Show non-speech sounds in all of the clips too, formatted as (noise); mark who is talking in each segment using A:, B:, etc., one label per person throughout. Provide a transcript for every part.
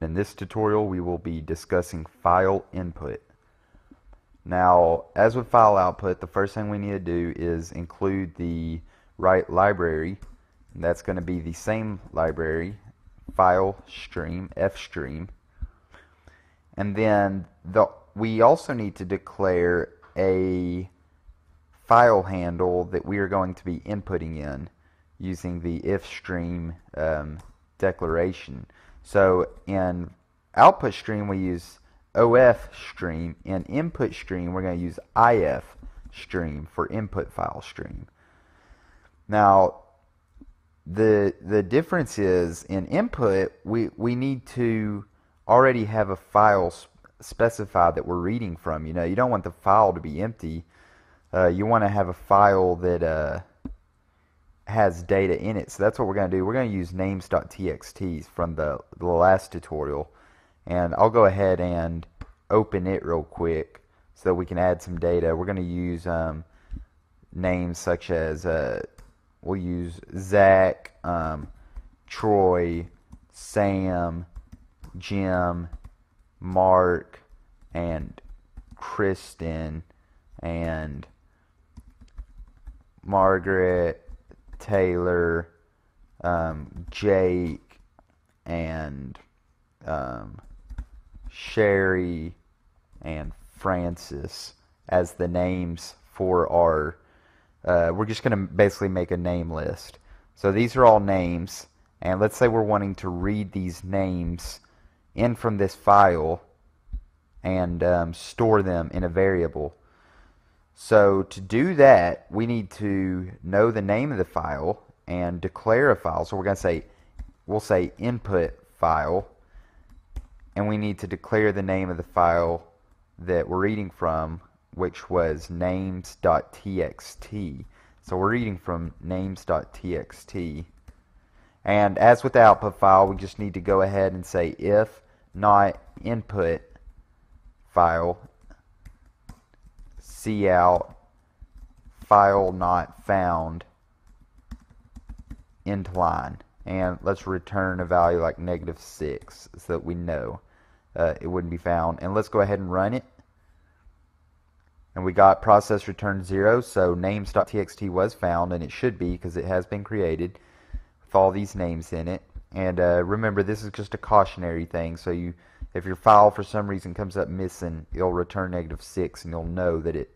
A: In this tutorial we will be discussing file input. Now as with file output the first thing we need to do is include the right library that's going to be the same library file stream fstream and then the we also need to declare a file handle that we are going to be inputting in using the ifstream um, declaration. So in output stream we use OF stream. In input stream we're going to use IF stream for input file stream. Now the the difference is in input we we need to already have a file specified that we're reading from. You know, you don't want the file to be empty. Uh, you want to have a file that uh, has data in it. So that's what we're going to do. We're going to use names.txt from the, the last tutorial. And I'll go ahead and open it real quick so that we can add some data. We're going to use um, names such as, uh, we'll use Zach, um, Troy, Sam, Jim, Mark, and Kristen, and Margaret, Taylor, um, Jake, and um, Sherry, and Francis as the names for our. Uh, we're just going to basically make a name list. So these are all names, and let's say we're wanting to read these names in from this file and um, store them in a variable. So to do that, we need to know the name of the file and declare a file. So we're going to say, we'll say input file, and we need to declare the name of the file that we're reading from, which was names.txt. So we're reading from names.txt. And as with the output file, we just need to go ahead and say if not input file cout file not found into line. And let's return a value like negative 6 so that we know uh, it wouldn't be found. And let's go ahead and run it. And we got process return 0 so names.txt was found and it should be because it has been created with all these names in it. And uh, remember, this is just a cautionary thing. So you, if your file for some reason comes up missing, it'll return negative six, and you'll know that it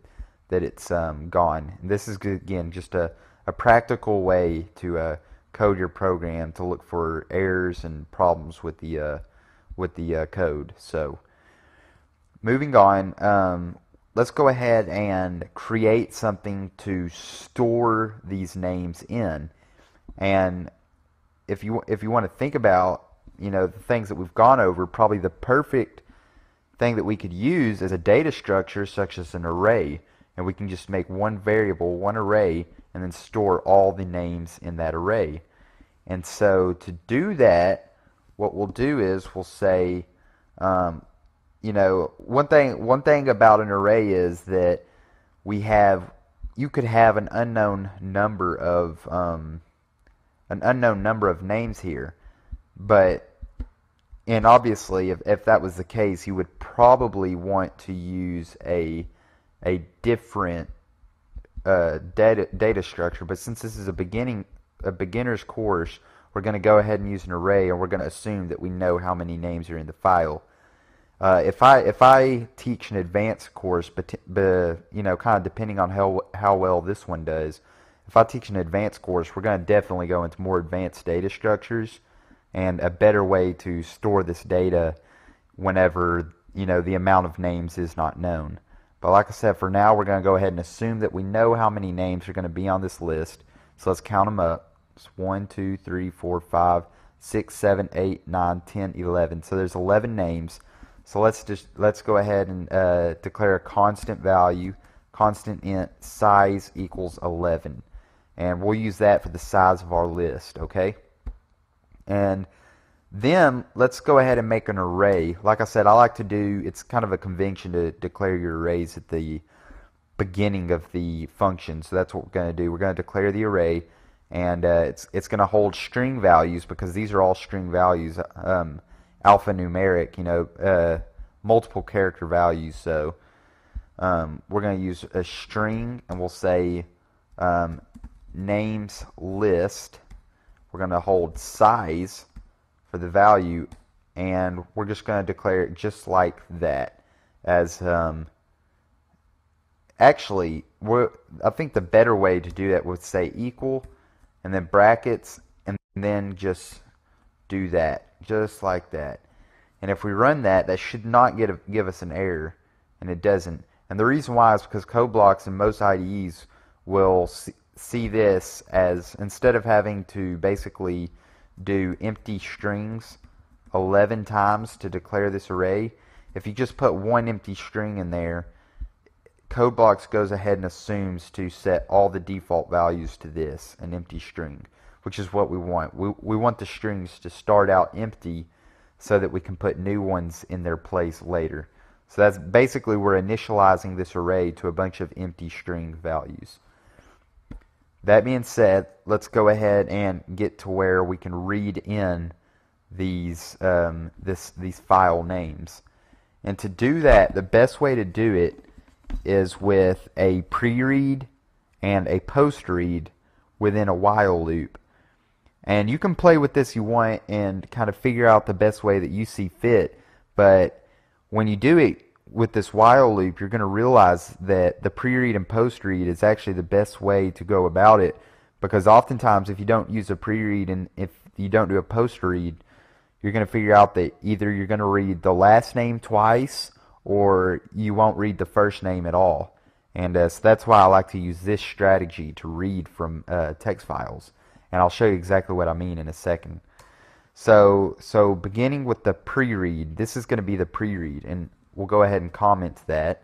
A: that it's um, gone. And this is again just a, a practical way to uh, code your program to look for errors and problems with the uh, with the uh, code. So moving on, um, let's go ahead and create something to store these names in. And if you if you want to think about you know the things that we've gone over, probably the perfect thing that we could use is a data structure such as an array, and we can just make one variable, one array, and then store all the names in that array. And so to do that, what we'll do is we'll say, um, you know, one thing one thing about an array is that we have you could have an unknown number of um, an unknown number of names here. But, and obviously, if, if that was the case, you would probably want to use a, a different uh, data, data structure. But since this is a beginning a beginner's course, we're going to go ahead and use an array, and we're going to assume that we know how many names are in the file. Uh, if I if I teach an advanced course, but, but you know, kind of depending on how how well this one does, if I teach an advanced course, we're going to definitely go into more advanced data structures and a better way to store this data whenever you know the amount of names is not known. But like I said, for now we're going to go ahead and assume that we know how many names are going to be on this list. So let's count them up. It's 1, 2, 3, 4, 5, 6, 7, 8, 9, 10, 11. So there's 11 names. So let's just let's go ahead and uh, declare a constant value, constant int size equals 11 and we'll use that for the size of our list, okay? And then let's go ahead and make an array. Like I said, I like to do, it's kind of a convention to declare your arrays at the beginning of the function. So that's what we're going to do. We're going to declare the array, and uh, it's, it's going to hold string values because these are all string values. Um, alphanumeric, you know, uh, multiple character values. So um, we're going to use a string and we'll say um, names list. We're going to hold size for the value and we're just going to declare it just like that as um, actually I think the better way to do that would say equal and then brackets and then just do that just like that. And if we run that that should not get a, give us an error and it doesn't. And the reason why is because CodeBlocks in most IDEs will see, this as instead of having to basically do empty strings 11 times to declare this array, if you just put one empty string in there, CodeBlocks goes ahead and assumes to set all the default values to this, an empty string, which is what we want. We, we want the strings to start out empty so that we can put new ones in their place later. So that's basically we're initializing this array to a bunch of empty string values. That being said, let's go ahead and get to where we can read in these um, this these file names. And to do that, the best way to do it is with a pre-read and a post-read within a while loop. And you can play with this you want and kind of figure out the best way that you see fit. But when you do it with this while loop, you're going to realize that the pre-read and post-read is actually the best way to go about it because oftentimes if you don't use a pre-read and if you don't do a post-read, you're going to figure out that either you're going to read the last name twice or you won't read the first name at all. And uh, so that's why I like to use this strategy to read from uh, text files. And I'll show you exactly what I mean in a second. So, so beginning with the pre-read, this is going to be the pre-read. And we'll go ahead and comment that.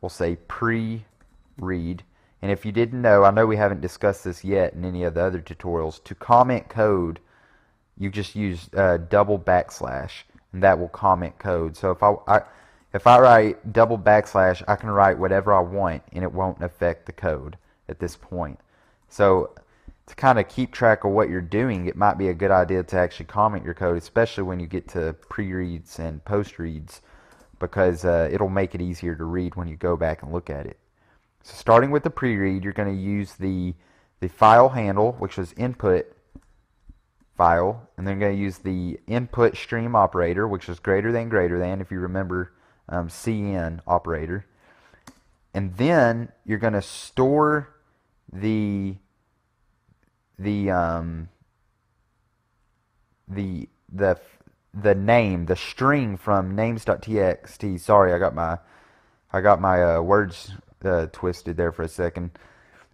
A: We'll say pre-read. And if you didn't know, I know we haven't discussed this yet in any of the other tutorials, to comment code, you just use uh, double backslash, and that will comment code. So if I, I, if I write double backslash, I can write whatever I want, and it won't affect the code at this point. So to kind of keep track of what you're doing, it might be a good idea to actually comment your code, especially when you get to pre-reads and post-reads because uh, it'll make it easier to read when you go back and look at it. So starting with the pre-read, you're going to use the, the file handle, which is input file, and then you're going to use the input stream operator, which is greater than greater than, if you remember um, cin operator. And then you're going to store the the um, the the the name, the string from names.txt. Sorry, I got my I got my uh, words uh, twisted there for a second.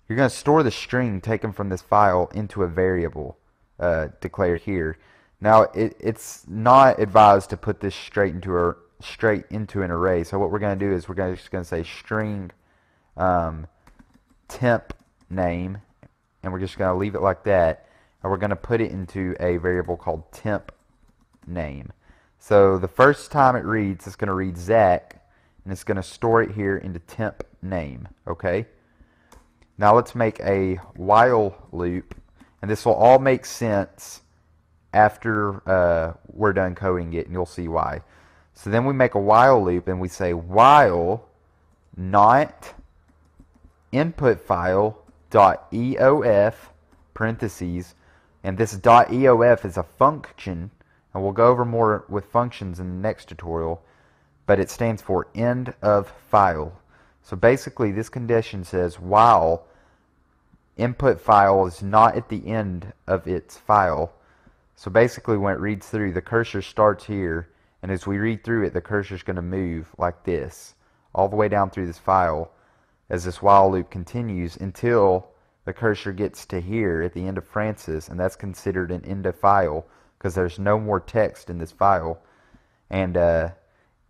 A: You're going to store the string taken from this file into a variable uh, declared here. Now, it, it's not advised to put this straight into a straight into an array. So what we're going to do is we're gonna, just going to say string um, temp name, and we're just going to leave it like that. And we're going to put it into a variable called temp name. So the first time it reads, it's going to read Zach, and it's going to store it here into temp name. Okay. Now let's make a while loop, and this will all make sense after uh, we're done coding it, and you'll see why. So then we make a while loop, and we say while not input file dot eof parentheses, and this dot eof is a function and we'll go over more with functions in the next tutorial, but it stands for end of file. So basically this condition says while input file is not at the end of its file. So basically when it reads through, the cursor starts here, and as we read through it, the cursor is going to move like this, all the way down through this file, as this while loop continues until the cursor gets to here at the end of Francis, and that's considered an end of file because there's no more text in this file. And uh,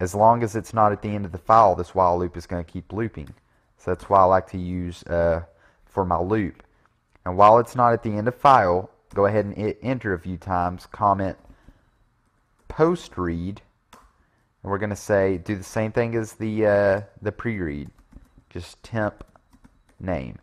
A: as long as it's not at the end of the file, this while loop is going to keep looping. So that's why I like to use uh, for my loop. And while it's not at the end of file, go ahead and enter a few times, comment post read, and we're going to say do the same thing as the uh, the pre-read, just temp name.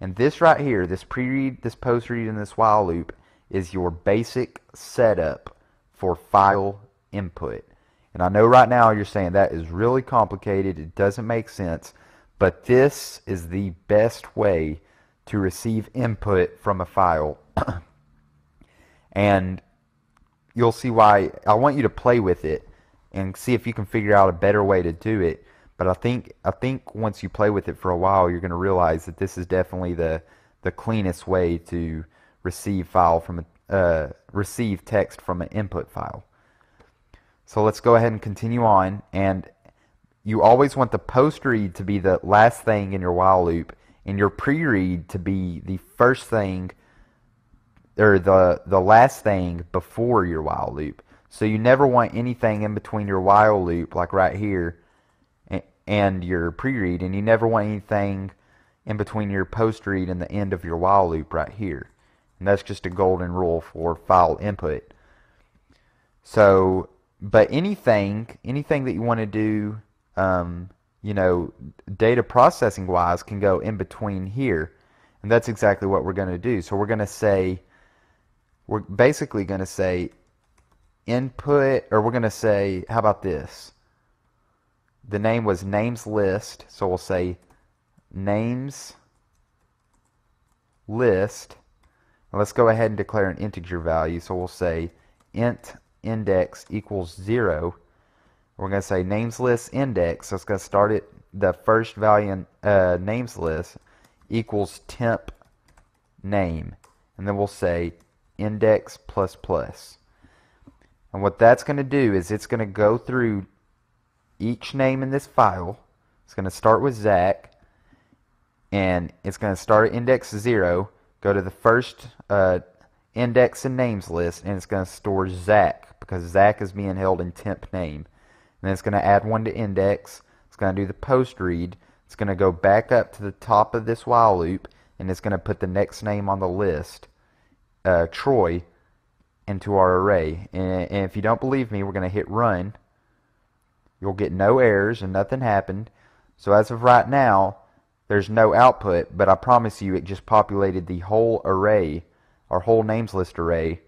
A: And this right here, this pre-read, this post-read, and this while loop is your basic setup for file input. And I know right now you're saying that is really complicated, it doesn't make sense, but this is the best way to receive input from a file. (coughs) and you'll see why I want you to play with it and see if you can figure out a better way to do it. But I think I think once you play with it for a while, you're going to realize that this is definitely the the cleanest way to receive file from a uh, receive text from an input file. So let's go ahead and continue on. And you always want the post read to be the last thing in your while loop, and your pre read to be the first thing or the the last thing before your while loop. So you never want anything in between your while loop, like right here, and your pre-read, and you never want anything in between your post-read and the end of your while loop right here. And that's just a golden rule for file input. So, but anything, anything that you want to do, um, you know, data processing wise can go in between here. And that's exactly what we're going to do. So we're going to say, we're basically going to say input, or we're going to say, how about this? The name was names list, so we'll say names list. And let's go ahead and declare an integer value. So we'll say int index equals 0. We're going to say names list index. So it's going to start at the first value in uh, names list equals temp name. And then we'll say index plus plus. And what that's going to do is it's going to go through each name in this file. It's going to start with Zach, and it's going to start at index 0, go to the first uh, index and names list, and it's going to store Zach, because Zach is being held in temp name. And then it's going to add one to index. It's going to do the post read. It's going to go back up to the top of this while loop, and it's going to put the next name on the list uh, Troy into our array. And, and if you don't believe me, we're going to hit run. You'll get no errors and nothing happened. So as of right now, there's no output, but I promise you it just populated the whole array, our whole names list array,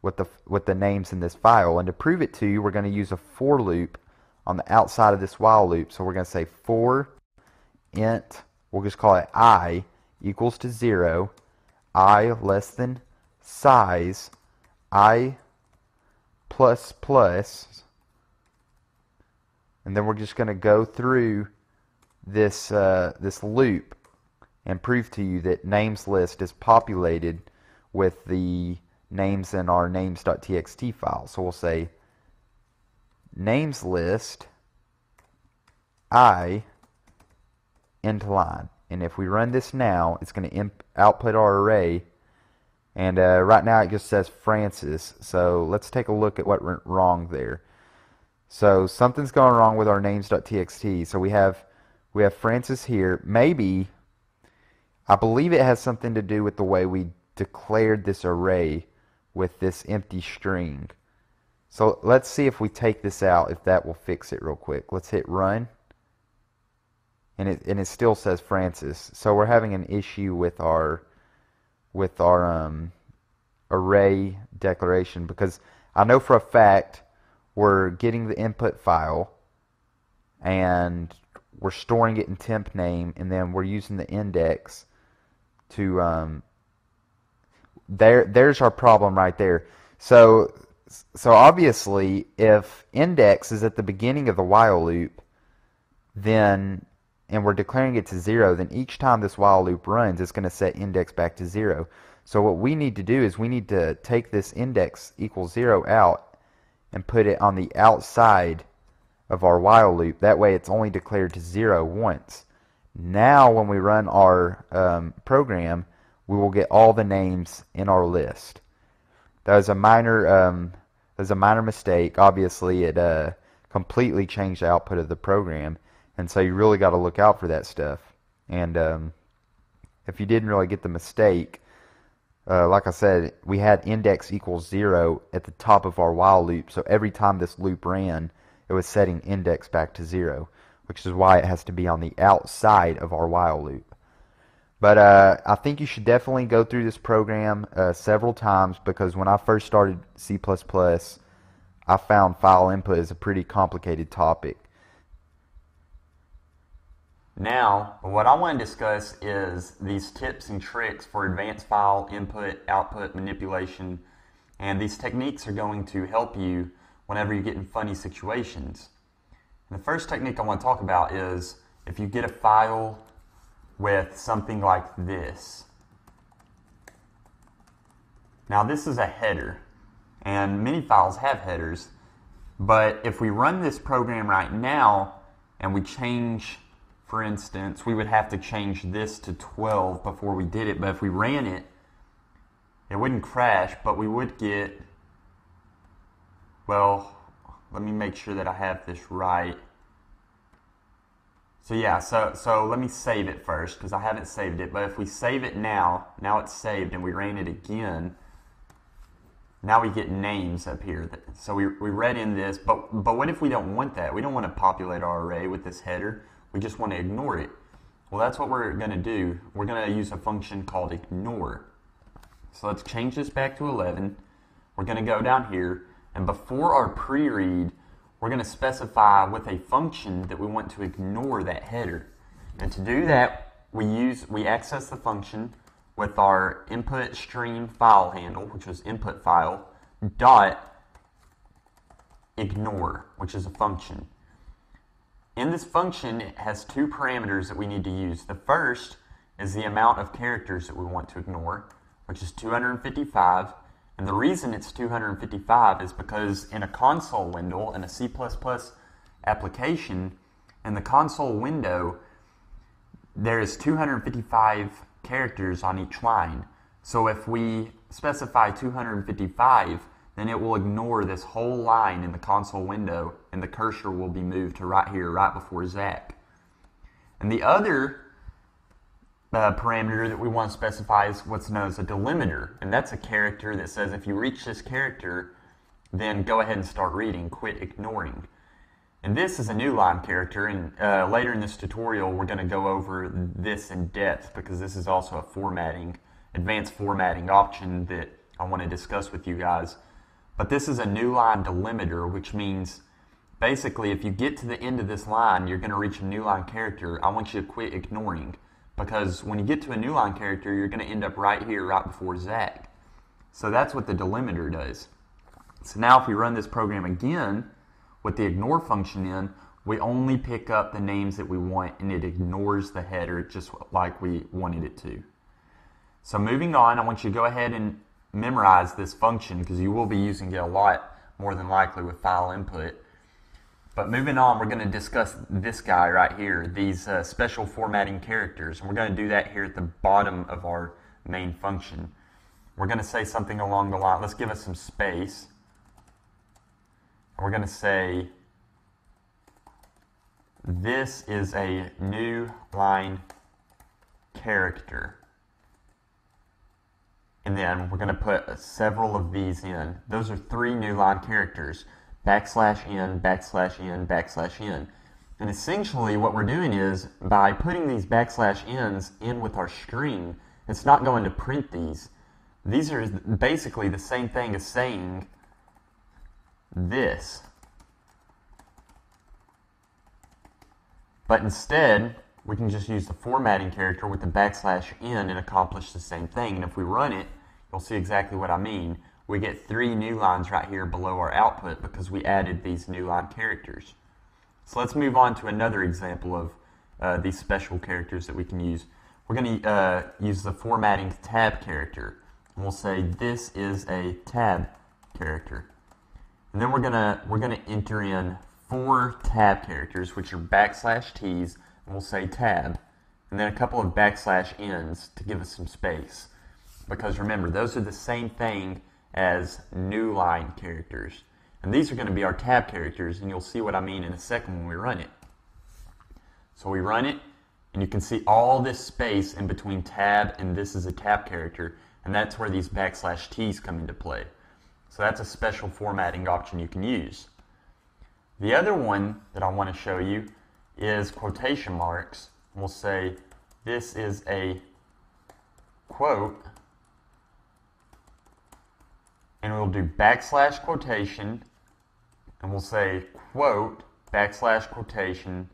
A: with the, with the names in this file. And to prove it to you, we're going to use a for loop on the outside of this while loop. So we're going to say for int, we'll just call it i, equals to 0, i less than size i plus plus and then we're just going to go through this uh, this loop and prove to you that names list is populated with the names in our names.txt file. So we'll say names list i into line. And if we run this now, it's going to output our array and uh, right now it just says Francis. So let's take a look at what went wrong there. So something's going wrong with our names.txt. So we have we have Francis here. Maybe I believe it has something to do with the way we declared this array with this empty string. So let's see if we take this out, if that will fix it real quick. Let's hit run. And it, and it still says Francis. So we're having an issue with our with our um, array declaration because I know for a fact we're getting the input file and we're storing it in temp name and then we're using the index to um, there there's our problem right there so so obviously if index is at the beginning of the while loop then and we're declaring it to zero, then each time this while loop runs, it's going to set index back to zero. So what we need to do is we need to take this index equals zero out and put it on the outside of our while loop. That way it's only declared to zero once. Now when we run our um, program, we will get all the names in our list. That was a minor, um, that was a minor mistake. Obviously, it uh, completely changed the output of the program. And so you really got to look out for that stuff. And um, if you didn't really get the mistake, uh, like I said, we had index equals zero at the top of our while loop. So every time this loop ran, it was setting index back to zero, which is why it has to be on the outside of our while loop. But uh, I think you should definitely go through this program uh, several times because when I first started C++, I found file input is a pretty complicated topic.
B: Now, what I want to discuss is these tips and tricks for advanced file input, output manipulation, and these techniques are going to help you whenever you get in funny situations. And the first technique I want to talk about is if you get a file with something like this. Now this is a header, and many files have headers, but if we run this program right now and we change, for instance, we would have to change this to 12 before we did it, but if we ran it, it wouldn't crash, but we would get, well, let me make sure that I have this right. So yeah, so, so let me save it first because I haven't saved it. But if we save it now, now it's saved and we ran it again, now we get names up here. So we, we read in this, but, but what if we don't want that? We don't want to populate our array with this header. We just want to ignore it. Well, that's what we're going to do. We're going to use a function called ignore. So let's change this back to 11. We're going to go down here, and before our pre-read, we're going to specify with a function that we want to ignore that header. And to do that, we use we access the function with our input stream file handle, which was input file, dot ignore, which is a function. In this function, it has two parameters that we need to use. The first is the amount of characters that we want to ignore, which is 255. And the reason it's 255 is because in a console window, in a C++ application, in the console window, there is 255 characters on each line. So if we specify 255, then it will ignore this whole line in the console window and the cursor will be moved to right here, right before Zach. And the other uh, parameter that we want to specify is what's known as a delimiter. And that's a character that says if you reach this character, then go ahead and start reading, quit ignoring. And this is a new line character, and uh, later in this tutorial we're going to go over this in depth because this is also a formatting, advanced formatting option that I want to discuss with you guys. But this is a new line delimiter, which means basically if you get to the end of this line, you're going to reach a new line character. I want you to quit ignoring because when you get to a new line character, you're going to end up right here, right before Zach. So that's what the delimiter does. So now if we run this program again with the ignore function in, we only pick up the names that we want and it ignores the header just like we wanted it to. So moving on, I want you to go ahead and memorize this function because you will be using it a lot more than likely with file input. But moving on, we're going to discuss this guy right here, these uh, special formatting characters. And we're going to do that here at the bottom of our main function. We're going to say something along the line. Let's give us some space. And we're going to say, this is a new line character. And then we're going to put several of these in. Those are three new line characters backslash n, backslash n, backslash n. And essentially what we're doing is by putting these backslash n's in with our string, it's not going to print these. These are basically the same thing as saying this. But instead, we can just use the formatting character with the backslash n and accomplish the same thing. And if we run it, you'll see exactly what I mean we get three new lines right here below our output because we added these new line characters. So let's move on to another example of uh, these special characters that we can use. We're going to uh, use the formatting tab character. And we'll say this is a tab character. And then we're going to we're going to enter in four tab characters, which are backslash t's, and we'll say tab. And then a couple of backslash n's to give us some space. Because remember, those are the same thing as new line characters. And these are going to be our tab characters, and you'll see what I mean in a second when we run it. So we run it, and you can see all this space in between tab and this is a tab character, and that's where these backslash t's come into play. So that's a special formatting option you can use. The other one that I want to show you is quotation marks. We'll say this is a quote and we'll do backslash quotation and we'll say quote, backslash quotation,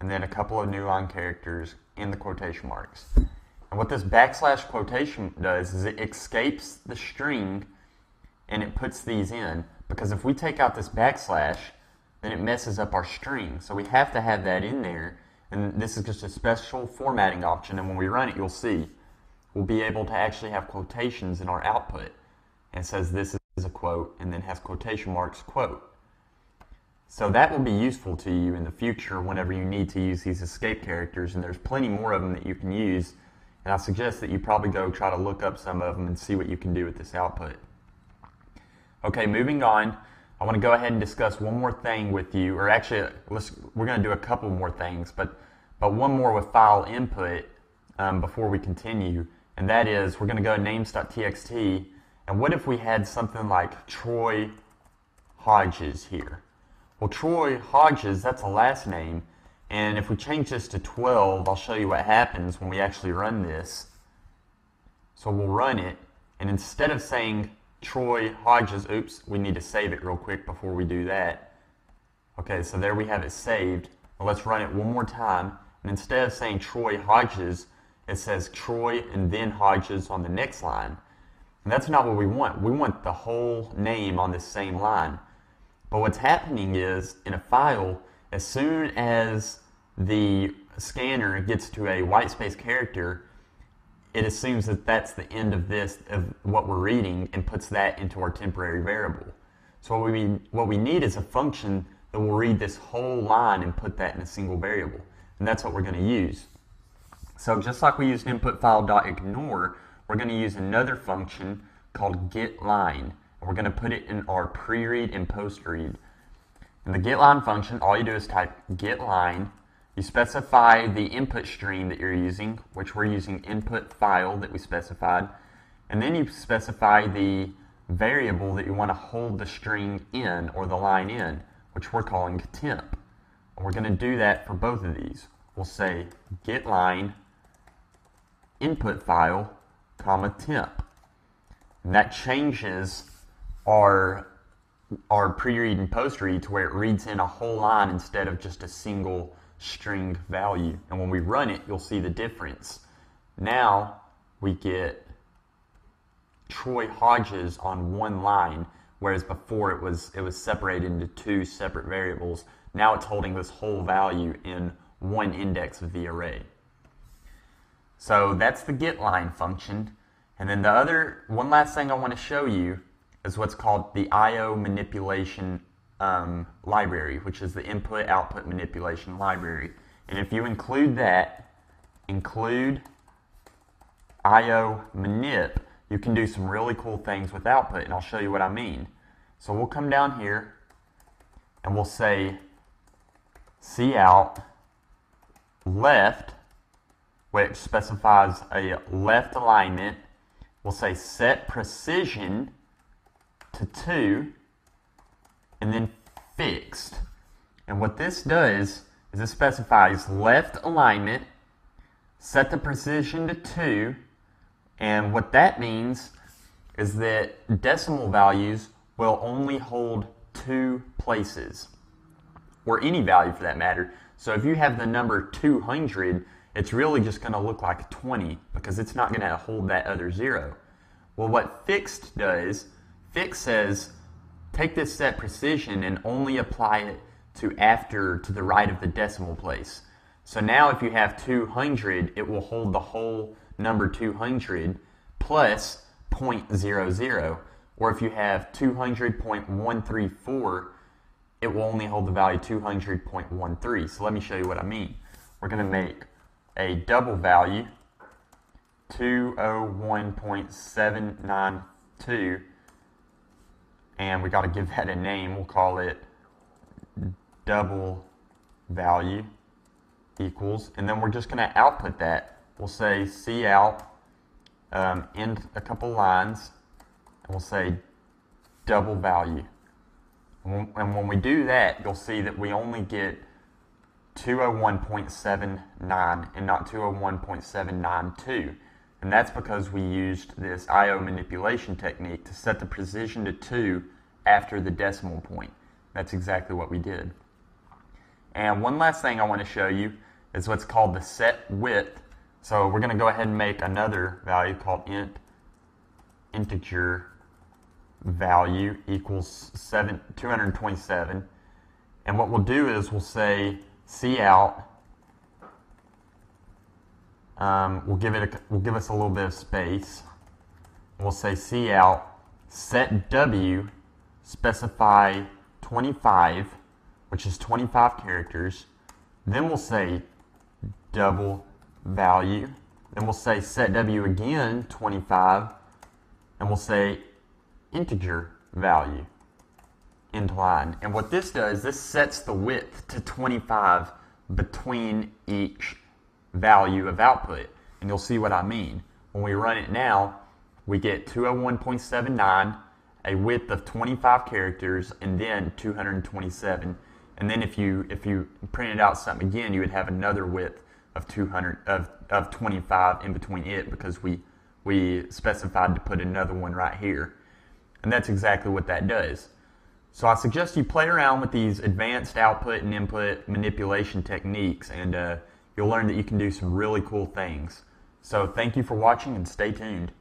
B: and then a couple of new line characters in the quotation marks. And what this backslash quotation does is it escapes the string and it puts these in. Because if we take out this backslash, then it messes up our string. So we have to have that in there. And this is just a special formatting option. And when we run it, you'll see we'll be able to actually have quotations in our output. And says this is a quote and then has quotation marks quote. So that will be useful to you in the future whenever you need to use these escape characters. And there's plenty more of them that you can use. And I suggest that you probably go try to look up some of them and see what you can do with this output. Okay, moving on. I want to go ahead and discuss one more thing with you, or actually, we're going to do a couple more things, but, but one more with file input um, before we continue, and that is we're going to go to names.txt, and what if we had something like Troy Hodges here? Well, Troy Hodges, that's a last name, and if we change this to 12, I'll show you what happens when we actually run this. So we'll run it, and instead of saying Troy Hodges, oops, we need to save it real quick before we do that. Okay, so there we have it saved. Well, let's run it one more time. And instead of saying Troy Hodges, it says Troy and then Hodges on the next line. And that's not what we want. We want the whole name on this same line. But what's happening is in a file, as soon as the scanner gets to a white space character, it assumes that that's the end of this, of what we're reading, and puts that into our temporary variable. So what we, what we need is a function that will read this whole line and put that in a single variable. And that's what we're going to use. So just like we used input file.ignore, we're going to use another function called getLine. And we're going to put it in our pre-read and post-read. In the getLine function, all you do is type getLine you specify the input stream that you're using, which we're using input file that we specified, and then you specify the variable that you want to hold the string in or the line in, which we're calling temp. And we're going to do that for both of these. We'll say getLine input file, comma temp. And that changes our our pre-read and post-read to where it reads in a whole line instead of just a single string value. And when we run it, you'll see the difference. Now we get Troy Hodges on one line, whereas before it was it was separated into two separate variables. Now it's holding this whole value in one index of the array. So that's the getLine function. And then the other one last thing I want to show you is what's called the IO manipulation um, library, which is the input output manipulation library. And if you include that, include IO manip, you can do some really cool things with output, and I'll show you what I mean. So we'll come down here and we'll say cout left, which specifies a left alignment. We'll say set precision to 2 and then fixed. And what this does is it specifies left alignment, set the precision to 2, and what that means is that decimal values will only hold two places, or any value for that matter. So if you have the number 200, it's really just going to look like 20 because it's not going to hold that other zero. Well, what fixed does, fixed says take this set precision and only apply it to after to the right of the decimal place. So now if you have 200, it will hold the whole number 200 plus 0.00. Or if you have 200.134, it will only hold the value 200.13. So let me show you what I mean. We're going to make a double value 201.792 and we got to give that a name. We'll call it double value equals, and then we're just going to output that. We'll say cout um, end a couple lines, and we'll say double value. And when we do that, you'll see that we only get 201.79 and not 201.792. And that's because we used this IO manipulation technique to set the precision to 2 after the decimal point. That's exactly what we did. And one last thing I want to show you is what's called the set width. So we're going to go ahead and make another value called int integer value equals seven, 227. And what we'll do is we'll say cout. Um, we'll give it a, we'll give us a little bit of space. We'll say cout set w specify 25, which is 25 characters. Then we'll say double value. Then we'll say set w again 25, and we'll say integer value end line. And what this does, this sets the width to 25 between each value of output. And you'll see what I mean. When we run it now, we get 201.79, a width of 25 characters, and then 227. And then if you if you printed out something again, you would have another width of 200 of, of 25 in between it because we we specified to put another one right here. And that's exactly what that does. So I suggest you play around with these advanced output and input manipulation techniques and uh, you'll learn that you can do some really cool things. So thank you for watching and stay tuned.